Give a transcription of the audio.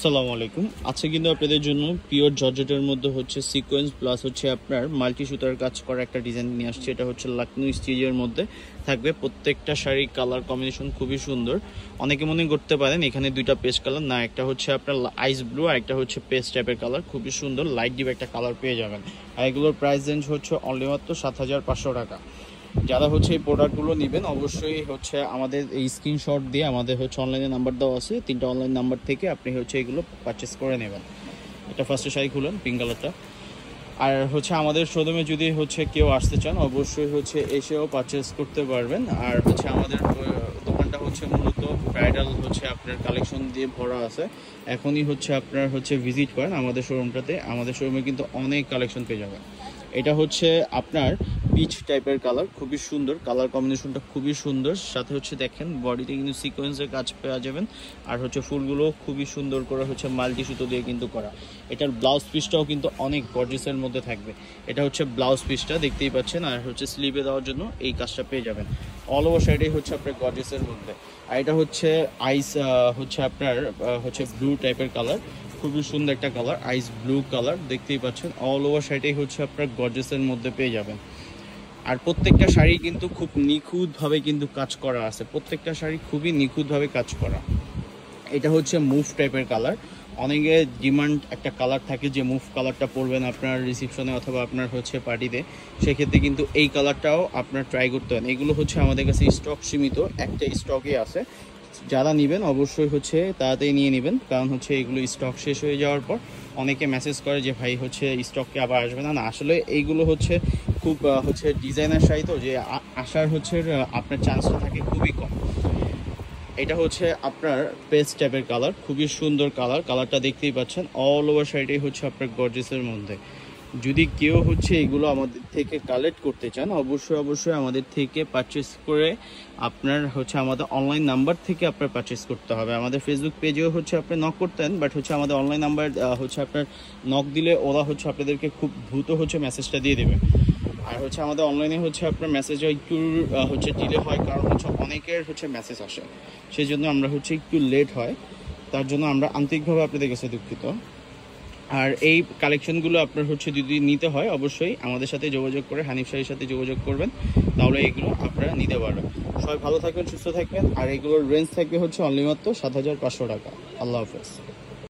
আসসালামু আলাইকুম। আজকে কিন্তু আপনাদের জন্য পিওর জর্জেটের মধ্যে হচ্ছে সিকোয়েন্স প্লাস হচ্ছে আপনার মাল্টি সুতার কাজ করা একটা ডিজাইন নিয়ে আসছে। এটা হচ্ছে লাকনু স্টিজের মধ্যে। থাকবে প্রত্যেকটা শাড়ির কালার কম্বিনেশন খুবই সুন্দর। অনেকে মনে করতে পারেন এখানে দুইটা পেস্ট কালার না, একটা হচ্ছে আপনার আইস ব্লু আর একটা হচ্ছে পেস্ট টাইপের কালার খুবই সুন্দর লাইট ডিপ একটা কালার পেয়ে যাবেন। আর এগুলোর প্রাইস রেঞ্জ হচ্ছে অনলি মাত্র সাত হাজার পাঁচশো টাকা। যারা হচ্ছে এই প্রোডাক্টগুলো নেবেন, অবশ্যই হচ্ছে আমাদের এই স্ক্রিনশট দিয়ে আমাদের হচ্ছে অনলাইনে নাম্বার দেওয়া আছে। তিনটা অনলাইন নাম্বার থেকে আপনি হচ্ছে এগুলো পারচেস করে নেবেন। এটা ফার্স্টে শাড়ি খুলেন পিঙ্ক কালারটা আর হচ্ছে আমাদের শোরুমে যদি হচ্ছে কেউ আসতে চান, অবশ্যই হচ্ছে এসেও পারচেস করতে পারবেন। আর হচ্ছে আমাদের দোকানটা হচ্ছে মূলত ব্রাইডাল হচ্ছে আপনার কালেকশন দিয়ে ভরা আছে। এখনই হচ্ছে আপনার হচ্ছে ভিজিট করেন আমাদের শোরুমটাতে আমাদের শোরুমে কিন্তু অনেক কালেকশন পেয়ে যাবেন। এটা হচ্ছে আপনার পিচ টাইপের কালার খুবই সুন্দর। কালার কম্বিনেশনটা খুবই সুন্দর। সাথে হচ্ছে দেখেন বডিতে কিন্তু সিকোয়েন্সের কাজ পেয়ে যাবেন। আর হচ্ছে ফুলগুলো খুবই সুন্দর করে হচ্ছে মাল্টি সুতো দিয়ে কিন্তু করা। এটার ব্লাউজ পিসটাও কিন্তু অনেক গর্জেসের মধ্যে থাকবে। এটা হচ্ছে ব্লাউজ পিসটা দেখতেই পাচ্ছেন। আর হচ্ছে স্লিভে দেওয়ার জন্য এই কাজটা পেয়ে যাবেন। অল ওভার সাইডেই হচ্ছে আপনার গর্জেসের মধ্যে। আর এটা হচ্ছে আইস হচ্ছে আপনার হচ্ছে ব্লু টাইপের কালার খুবই সুন্দর একটা কালার আইস ব্লু কালার দেখতেই পাচ্ছেন। অল ওভার সাইডেই হচ্ছে আপনার গর্জেসের মধ্যে পেয়ে যাবেন। আর প্রত্যেকটা শাড়ি কিন্তু খুব নিখুঁতভাবে কিন্তু কাজ করা আছে। প্রত্যেকটা শাড়ি খুবই নিখুঁতভাবে কাজ করা। এটা হচ্ছে মুভ টাইপের কালার। অনেকে ডিমান্ড একটা কালার থাকে যে মুভ কালারটা পরবেন আপনার রিসিপশনে অথবা আপনার হচ্ছে পার্টিতে। সেক্ষেত্রে কিন্তু এই কালারটাও আপনার ট্রাই করতে হবে এগুলো হচ্ছে আমাদের কাছে স্টক সীমিত। একটা স্টকে আছে। যারা নেবেন অবশ্যই হচ্ছে তাড়াতাড়ি নিয়ে নেবেন। কারণ হচ্ছে এগুলো স্টক শেষ হয়ে যাওয়ার পর অনেকে মেসেজ করে যে, ভাই, হচ্ছে স্টককে আবার আসবে? না না, আসলে এইগুলো হচ্ছে খুব হচ্ছে ডিজাইনার শাড়ি তো, যে আসার হচ্ছে আপনার চান্সটা থাকে খুবই কম। এটা হচ্ছে আপনার পেস্ট টাইপের কালার খুবই সুন্দর কালার কালারটা দেখতেই পাচ্ছেন। অল ওভার সাইডেই হচ্ছে আপনার গর্জেসের মধ্যে। যদি কেউ হচ্ছে এগুলো আমাদের থেকে কালেক্ট করতে চান, অবশ্যই অবশ্যই আমাদের থেকে পারচেস করে আপনার হচ্ছে আমাদের অনলাইন নাম্বার থেকে আপনার পারচেস করতে হবে। আমাদের ফেসবুক পেজেও হচ্ছে আপনি নক করতেন বাট হচ্ছে আমাদের অনলাইন নাম্বার হচ্ছে আপনার নক দিলে ওরা হচ্ছে আপনাদেরকে খুব দ্রুত হচ্ছে মেসেজটা দিয়ে দেবে। আর হচ্ছে আমাদের অনলাইনে হচ্ছে আপনার মেসেজ একটু হচ্ছে ডিলে হয়, কারণ হচ্ছে অনেকের হচ্ছে মেসেজ আসে। সেই জন্য আমরা হচ্ছে একটু লেট হয়। তার জন্য আমরা আন্তরিকভাবে আপনাদের কাছে দুঃখিত। আর এই কালেকশনগুলো আপনার হচ্ছে যদি নিতে হয়, অবশ্যই আমাদের সাথে যোগাযোগ করে, হানিফ শাড়ির সাথে যোগাযোগ করবেন। তাহলে এগুলো আপনারা নিতে পারবেন। সবাই ভালো থাকবেন, সুস্থ থাকবেন। আর এগুলোর রেঞ্জ থাকবে হচ্ছে অনলি মাত্র সাত হাজার পাঁচশো টাকা। আল্লাহ হাফেজ।